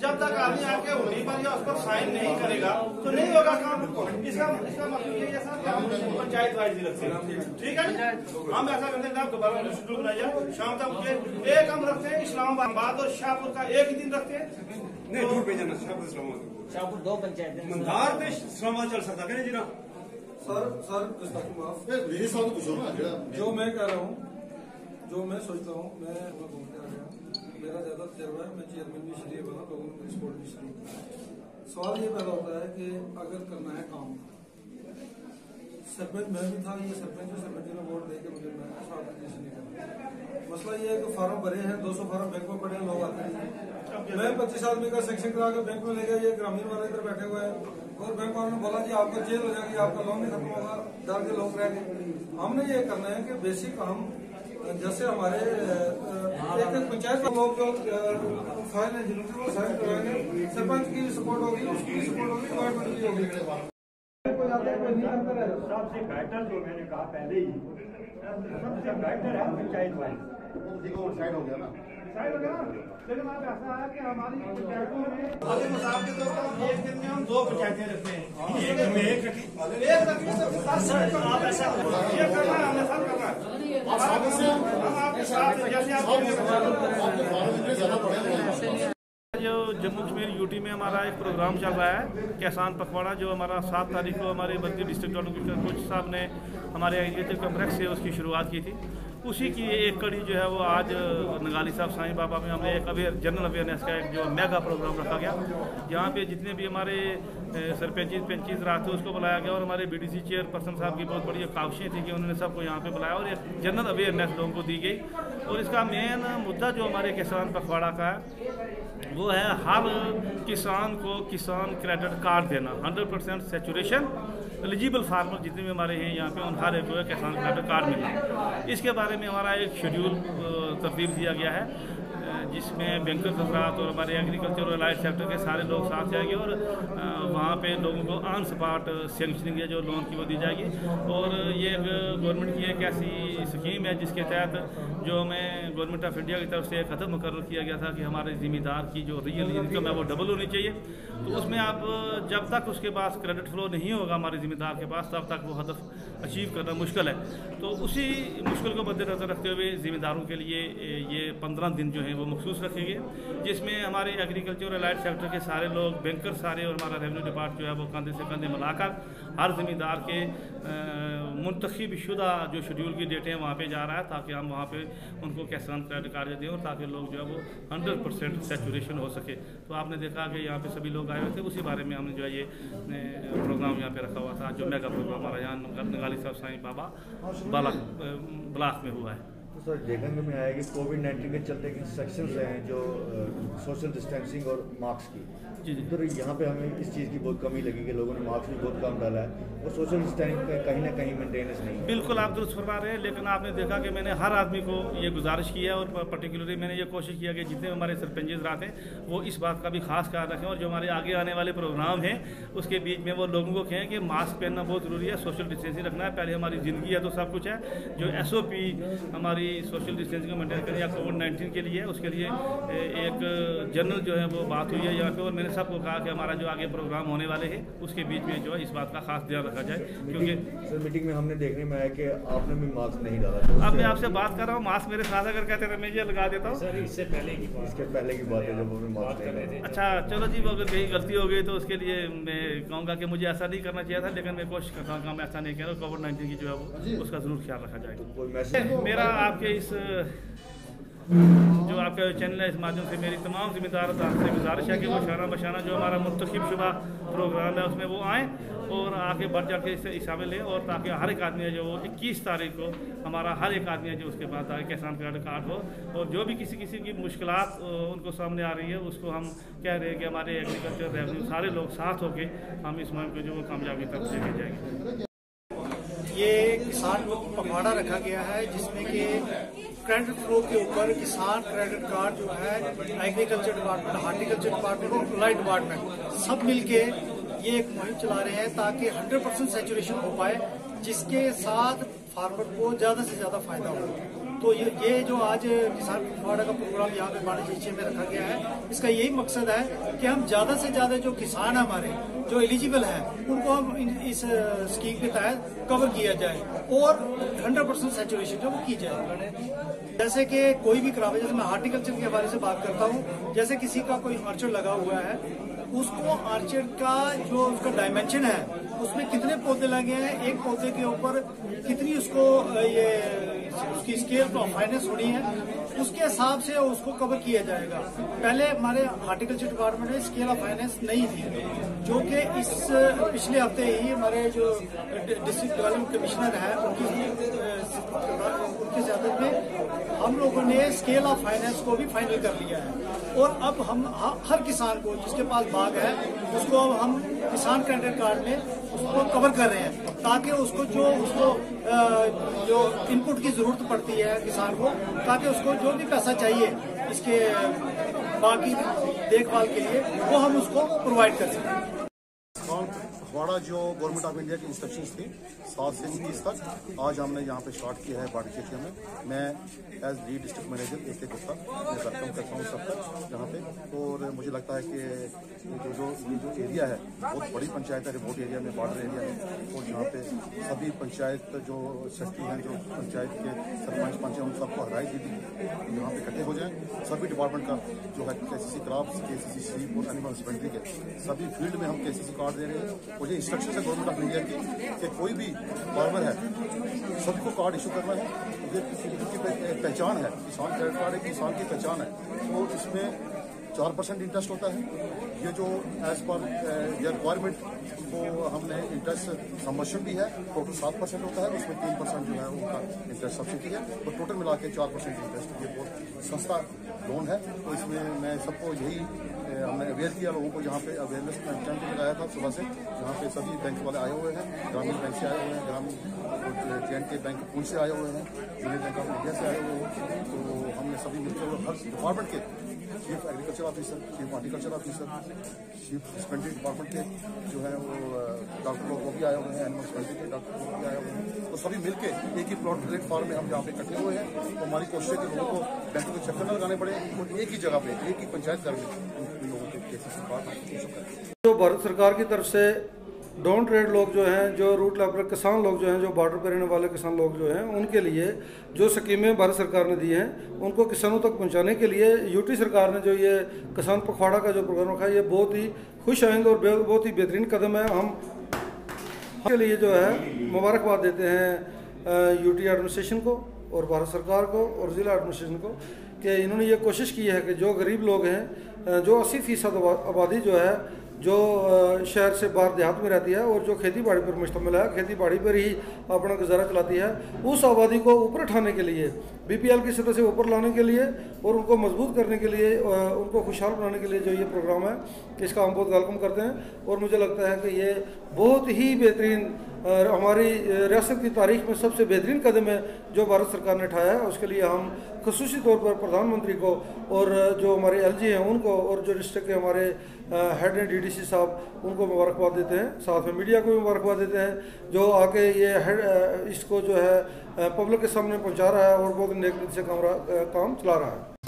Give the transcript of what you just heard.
जब तक आदमी आके होली पर या उस पर साइन नहीं करेगा तो नहीं होगा काम इसका इसका मतलब ये है सर हम पंचायत वाइज ही रखते ठीक है हम ऐसा करते हैं आप दोबारा शेड्यूल बनाइए शाम तक मुझे एक हम रखते हैं इस्लामाबाद और शाहपुर का एक ही दिन रखते हैं नहीं दूर पे जाना शाहपुर इस्लामाबाद। शाहपुर दो पंचायत मंदार पे इस्लामाबाद चल सकता है जी ना। सर सर तो पूछो ना जो मैं कह रहा हूँ जो मैं सोचता हूँ मैं घूम के आ गया मेरा ज़्यादा तजर्बा है मैं चेयरमैन भी शरीफ बना लोगों ने मेरी सपोर्ट भी सवाल ये पैदा होता है कि अगर करना है काम सरपंच मैं भी था, ये सरपंच सरपंच ने वोट दे के मुझे मैं एप्लीकेशन नहीं करना मसला ये है कि फार्म भरे हैं 200 फार्म बैंक में पड़े हैं, लोग आते नहीं हैं। मैं पच्चीस आदमी का सेक्शन करा के बैंक में ले गया, ये ग्रामीण वाले इधर बैठे हुए हैं। और बैंक वालों ने बोला, जी, आपको जेल हो जाएगी, आपका लोन नहीं खत्म होगा, डर के लोग रह गए। हमने ये करना है कि बेसिक हम, जैसे हमारे एक एक पंचायत के लोग जो फ़ाइल है, जिनकी साइन करवाएँगे सरपंच की सपोर्ट होगी, उसकी सपोर्ट होगी गवर्नमेंट की होगी। सबसे बेहतर जो मैंने कहा पहले ही सबसे बेहतर है पंचायत वाइज साइड हो गया ना साइड हो गया लेकिन आप ऐसा है कि हमारी पंचायतों में आगे मुसाफ के एक दिन में हम दो पंचायतें रखते हैं एक में एक रखी एक रखी तो सर आप ऐसा ये करना है हमने सब करना है आप साथ से हम आपके साथ जैसे आप जो जम्मू कश्मीर यूटी में हमारा एक प्रोग्राम चल रहा है किसान पखवाड़ा, जो हमारा सात तारीख को हमारे बल्कि डिस्ट्रिक्ट ऑर्गेनाइजेशन कोच साहब ने हमारे एग्रीकल्चर कम्प्लेक्स से उसकी शुरुआत की थी। उसी की एक कड़ी जो है वो आज नगाली साहब, साईं बाबा में हमने एक अवेयर जनरल अवेयरनेस का एक जो मेगा प्रोग्राम रखा गया। यहाँ पे जितने भी हमारे सरपंचिस पंचिस रात थे, उसको बुलाया गया और हमारे बी बीडीसी चेयरपर्सन साहब की बहुत बड़ी काविशें थी कि उन्होंने सबको यहाँ पे बुलाया और एक जनरल अवेयरनेस लोगों को दी गई। और इसका मेन मुद्दा जो हमारे किसान पखवाड़ा का है, वो है हर किसान को किसान क्रेडिट कार्ड देना। 100 परसेंट सेचुरेशन एलिजिबल फार्मर जितने भी हमारे हैं यहाँ पे उन हर एक किसान क्रेडिट कार्ड मिले इसके बारे में हमारा एक शेड्यूल तरतीब दिया गया है। जिसमें बैंकर हजरात और हमारे एग्रीकल्चर और लाइट सेक्टर के सारे लोग साथ जाएँगे और वहाँ पे लोगों को ऑन स्पॉट सेंक्शनिंग है जो लोन की वो दी जाएगी। और ये एक गवर्नमेंट की एक ऐसी स्कीम है जिसके तहत जो हमें गवर्नमेंट ऑफ़ इंडिया की तरफ़ से हदफ मुकर किया गया था कि हमारे ज़िम्मेदार की जो रियल इनकम है वो डबल होनी चाहिए। तो उसमें आप जब तक उसके पास क्रेडिट फ्लो नहीं होगा हमारे ज़िम्मेदार के पास, तब तक वो हदफ अचीव करना मुश्किल है। तो उसी मुश्किल को मद्देनज़र रखते हुए ज़िम्मेदारों के लिए ये पंद्रह दिन जो हैं वो मखसूस रखेंगे, जिसमें हमारे एग्रीकल्चर और लाइट सेक्टर के सारे लोग बैंकर सारे और हमारा रेवेन्यू डिपार्ट जो है वो कंधे से कंधे मिलाकर हर ज़िम्मेदार के मुंतखब शुदा जो शेड्यूल की डेटें वहाँ पर जा रहा है, ताकि हम वहाँ पर उनको किसान क्रेडिट कार्ड दें और ताकि लोग जो है वो हंड्रेड परसेंट सेचुरेशन हो सके। तो आपने देखा कि यहाँ पर सभी लोग आए हुए थे, उसी बारे में हमने जो है ये प्रोग्राम यहाँ पे रखा हुआ था जो मेगा प्रोग्राम हमारा यहाँ नगाली साहब साईं बाबा बाला अ, ब्लॉक में हुआ है। तो सर देखने में आया कि कोविड नाइन्टीन के चलते इंस्ट्रक्शन हैं जो सोशल डिस्टेंसिंग और मास्क की। जी जी। तो यहाँ पे हमें इस चीज़ की बहुत कमी लगी कि लोगों ने मास्क भी बहुत कम डाला है और सोशल डिस्टेंसिंग कहीं ना कहीं मेंटेनेंस नहीं बिल्कुल आप दुरुस्त फरमा रहे हैं लेकिन आपने देखा कि मैंने हर आदमी को ये गुजारिश की है और पर्टिकुलरली मैंने ये कोशिश किया कि जितने हमारे सरपंचेज रात हैं वो इस बात का भी खास ख्याल रखें और जो हमारे आगे आने वाले प्रोग्राम हैं उसके बीच में वो लोगों को कहें कि मास्क पहनना बहुत ज़रूरी है सोशल डिस्टेंसिंग रखना है। पहले हमारी ज़िंदगी है तो सब कुछ है। जो एसओपी हमारी सोशल डिस्टेंसिंग को मेंटेन करें या कोविड नाइन्टीन के लिए उसके लिए एक जनरल जो है वो बात हुई है यहाँ पे और मैंने सबको कहा कि हमारा जो आगे प्रोग्राम होने वाले हैं उसके बीच में जो है इस बात का खास ध्यान रखा जाए क्योंकि सर मीटिंग में हमने देखने में आया कि आपने भी मास्क नहीं डाला। तो अब मैं आपसे बात कर रहा हूँ मास्क मेरे साथ अगर कहते हैं तो मैं ये लगा देता हूँ। सर इससे पहले की बात इसके पहले की बात है जब बात मास्क कर नहीं रहे थे। अच्छा चलो जी वो अगर कहीं गलती हो गई तो उसके लिए मैं कहूँगा कि मुझे ऐसा नहीं करना चाहिए था लेकिन मैं कोशिश करता हूँ कि हम ऐसा नहीं करें कोविड नाइन्टीन की जो है वो उसका ज़रूर ख्याल रखा जाए। मेरा आपके इस जो आपका चैनल है, इस माध्यम से मेरी तमाम जिम्मेदार से गुजारिश है कि वो शाना बशाना जो हमारा मुंतखब शुबा प्रोग्राम है, उसमें वो आएँ और आके बढ़ चढ़ के इससे में लें और ताकि हर एक आदमी है जो वो इक्कीस तारीख को हमारा हर एक आदमी है जो उसके पास आए, किसान क्रेडिट कार्ड हो और जो भी किसी किसी की मुश्किल उनको सामने आ रही है, उसको हम कह रहे हैं कि हमारे एग्रीकल्चर रेवन्यू सारे लोग साथ होके हम इस मुहिम को जो वो कामयाबी तक लेके जाएँगे। ये किसान को पखवाड़ा रखा गया है, जिसमें कि क्रेडिट फ्लो के ऊपर किसान क्रेडिट कार्ड जो है एग्रीकल्चर डिपार्टमेंट हार्टिकल्चर डिपार्टमेंट और लाइट डिपार्टमेंट सब मिलके ये एक मुहिम चला रहे हैं ताकि 100 परसेंट सेचुरेशन हो पाए, जिसके साथ फार्मर को ज़्यादा से ज़्यादा फ़ायदा हो। तो ये ये जो आज किसान पखवाड़ा का प्रोग्राम यहाँ पे बाड़ी में रखा गया है, इसका यही मकसद है कि हम ज़्यादा से ज़्यादा जो किसान है हमारे, जो एलिजिबल है, उनको हम इस स्कीम के तहत कवर किया जाए और 100 परसेंट सेचुरेशन जो वो की जाए। जैसे कि कोई भी क्रॉप जैसे मैं हार्टिकल्चर के हवाले से बात करता हूँ, जैसे किसी का कोई ऑर्चर्ड लगा हुआ है, उसको ऑर्चर्ड का जो उसका डायमेंशन है उसमें कितने पौधे लगे हैं? एक पौधे के ऊपर कितनी उसको ये, उसकी स्केल फाइनेंस होनी है। उसके हिसाब से उसको कवर किया जाएगा। पहले हमारे हार्टिकल्चर डिपार्टमेंट में स्केल ऑफ़ फाइनेंस नहीं थी जो कि इस, पिछले हफ़्ते ही हमारे जो डिस्ट्रिक्ट डेवलपमेंट कमिश्नर है, उनकी उनकी ज्यादत में हम लोगों ने स्केल ऑफ़ फाइनेंस को भी फाइनल कर लिया है। और अब हम हर किसान को जिसके पास बाग है, उसको अब हम किसान क्रेडिट कार्ड में उसको कवर कर रहे हैं, ताकि उसको जो उसको जो इनपुट की ज़रूरत पड़ती है किसान को, ताकि उसको जो भी पैसा चाहिए इसके बाकी देखभाल के लिए, वो हम उसको प्रोवाइड कर सकें। पखवाड़ा जो गवर्नमेंट ऑफ़ इंडिया की इंस्ट्रक्शन थी, सात से इक्कीस तक, आज हमने यहाँ पे स्टार्ट किया है बाड़ी क्षेत्र में। मैं as lead district manager A K Gupta मैं वेलकम करता हूँ सब तक यहाँ पे। और मुझे लगता है कि जो जो, ये जो एरिया है, बहुत बड़ी पंचायत है रिमोट एरिया में बॉर्डर एरिया है और यहाँ पे सभी पंचायत जो सस्ती हैं, जो पंचायत के सरपंच पंच हैं उन सबको हराई दी यहाँ पे इकट्ठे हो जाएँ। सभी डिपार्टमेंट का जो है के सी सी क्रॉप्स के सी सी और एनिमल हस्बेंड्री के सभी फ़ील्ड में हम के सी सी कार्ड दे रहे हैं। ये इंस्ट्रक्शन है गवर्नमेंट ऑफ़ इंडिया की कि कोई भी फार्मर है, सबको कार्ड इशू करना है। ये पह- पहचान है, किसान क्रेडिट कार्ड है, किसान की पहचान है तो इसमें चार परसेंट इंटरेस्ट होता है। ये जो एज पर रिक्वायरमेंट को हमने इंटरेस्ट सबमर्शन भी है टोटल सात परसेंट होता है, उसमें तीन परसेंट जो है उनका इंटरेस्ट सब्सिडी है। तो टोटल मिला के चार परसेंट इंटरेस्ट ये बहुत सस्ता लोन है। तो इसमें मैं सबको यही हमने अवेयर किया, लोगों को यहाँ पे अवेयरनेस कैंप लगाया था सुबह से। यहाँ पे सभी बैंक वाले आए हुए हैं, ग्रामीण बैंक से आए हुए हैं, ग्रामीण, जे के बैंक पुल से आए हुए हैं यूनियन बैंक ऑफ़ इंडिया से आए हुए हैं। तो हमने सभी मिलकर हर डिपार्टमेंट के chief agriculture officer chief horticulture officer chief husbandry department के जो है वो डॉक्टर लोग, वो भी आए हुए हैं एनिमल हस्बेंड्री के डॉक्टर लोग भी आए हुए हैं। तो सभी मिलके एक ही प्लॉट प्लेटफॉर्म में हम यहाँ पे इकट्ठे हुए हैं तो हमारी कोशिश है कि लोगों को बैंकों के चक्कर न लगाने पड़े और एक ही जगह पे, एक ही पंचायत घर में लोगों के जो भारत सरकार की तरफ़ से डाउन ट्रेड लोग जो हैं, जो रूट लेवल किसान लोग जो हैं, जो बॉर्डर पर रहने वाले किसान लोग जो हैं, उनके लिए जो स्कीमें भारत सरकार ने दी हैं, उनको किसानों तक पहुँचाने के लिए यूटी सरकार ने जो ये किसान पखवाड़ा का जो प्रोग्राम रखा है, ये बहुत ही खुश आएँगे और बहुत ही बेहतरीन कदम है। हम के लिए जो है, मुबारकबाद देते हैं यूटी एडमिनिस्ट्रेशन को और भारत सरकार को और ज़िला एडमिनिस्ट्रेशन को कि इन्होंने ये कोशिश की है कि जो गरीब लोग हैं जो अस्सी फ़ीसद आबादी जो है, जो शहर से बाहर देहात में रहती है और जो खेती बाड़ी पर मुश्तमिल है खेती बाड़ी पर ही अपना गुजारा चलाती है, उस आबादी को ऊपर उठाने के लिए बीपीएल की सतह से ऊपर लाने के लिए और उनको मज़बूत करने के लिए उनको खुशहाल बनाने के लिए जो ये प्रोग्राम है, इसका हम बहुत वेलकम करते हैं और मुझे लगता है कि ये बहुत ही बेहतरीन हमारी रियासत की तारीख में सबसे बेहतरीन कदम है जो भारत सरकार ने उठाया है, उसके लिए हम खसूसी तौर पर प्रधानमंत्री को और जो हमारे एल जी हैं, उनको और जो डिस्ट्रिक्ट के हमारे हेड हैं डीडीसी साहब, उनको मुबारकबाद देते हैं। साथ में मीडिया को भी मुबारकबाद देते हैं, जो आके ये हेड इसको जो है पब्लिक के सामने पहुँचा रहा है और बहुत नेक से काम काम चला रहा है।